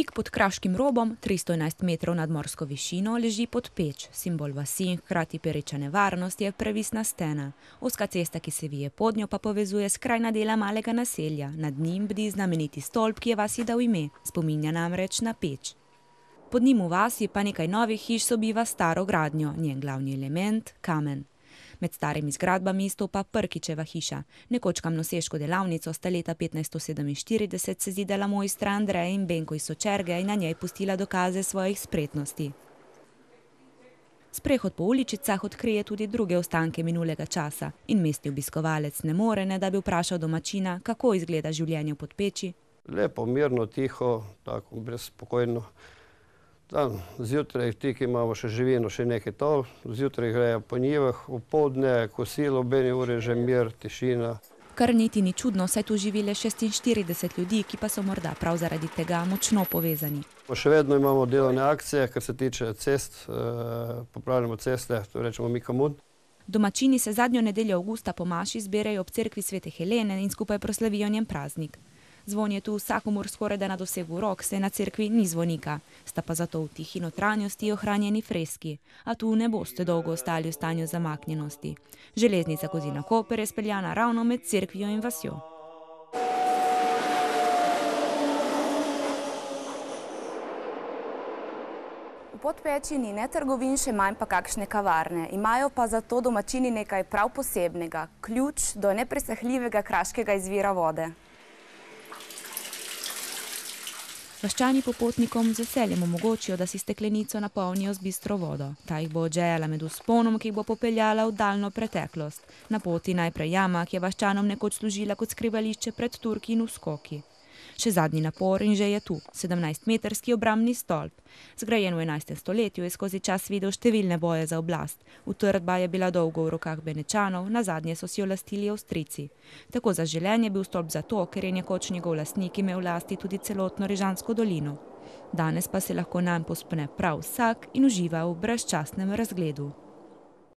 Tik pod kraškim robom, 311 metrov nad morsko višino, leži podpeč, simbol vasi in hkrati pereča nevarnost je previsna stena. Oska cesta, ki se vije pod njo, pa povezuje skrajna dela malega naselja. Nad njim bdi znameniti stolp, ki je vasi dal ime, spominja namreč na peč. Pod njim v vasi pa nekaj novih hiš sobiva staro gradnjo, njen glavni element kamen. Med starimi zgradbami stopa Prkičeva hiša. Nekoč kamnoseško delavnico sta leta 1547 sezidala mojstra Andrej in Benko iz Sočerge in na njej pustila dokaze svojih spretnosti. Sprehod po uličicah odkrije tudi druge ostanke minulega časa in mestni obiskovalec ne more, ne da bi vprašal domačina, kako izgleda življenje v podpeči. Lepo, mirno, tiho, tako brezpokojno. Tam zjutraj tik imamo še živino, še nekaj tol, zjutraj grejo po njivah, opoldne kosilo, ob eni uri že mir, tišina. Kar niti ni čudno, saj tu živi le šestinštirideset ljudi, ki pa so morda prav zaradi tega močno povezani. Še vedno imamo delovne akcije, kar se tiče cest, popravljamo ceste, to rečemo Mika-Mud. Domačini se zadnjo nedeljo avgusta po maši zberejo ob cerkvi svete Helene in skupaj proslavijo njen praznik. Zvon je tu vsakomur skorajda na dosegu rok, saj na cerkvi ni zvonika. Sta pa zato v tihi notranjosti ohranjeni freski. A tu ne boste dolgo ostali v stanju zamaknjenosti. Železnica Kozina-Koper je speljana ravno med cerkvijo in vasjo. V Podpeči ni ne trgovin, še manj pa kakšne kavarne. Imajo pa zato domačini nekaj prav posebnega. Ključ do nepresahljivega kraškega izvira vode. Vaščani popotnikom z veseljem omogočijo, da si steklenico napolnijo z bistro vodo. Ta jih bo odžejala med vzponom, ki jih bo popeljala v daljno preteklost. Na poti najprej jama, ki je vaščanom nekoč služila kot skrivališče pred Turki in vskoki. Še zadnji napor in že je tu, sedemnajstmetrski obrambni stolp. Zgrajen v enajstem stoletju, je skozi čas videl številne boje za oblast. Utrdba je bila dolgo v rokah Benečanov, nazadnje so si jo lastili Avstrijci. Tako zaželen je bil stolp zato, ker je nekoč njegov lastnik imel v lasti tudi celotno Rižansko dolino. Danes pa se lahko nanj povzpne prav vsak in uživa v brezčasnem razgledu.